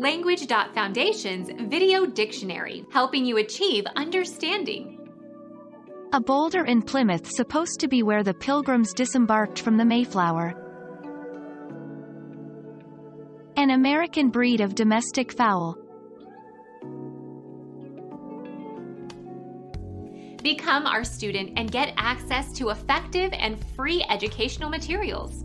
Language.Foundation's Video Dictionary, helping you achieve understanding. A boulder in Plymouth supposed to be where the pilgrims disembarked from the Mayflower. An American breed of domestic fowl. Become our student and get access to effective and free educational materials.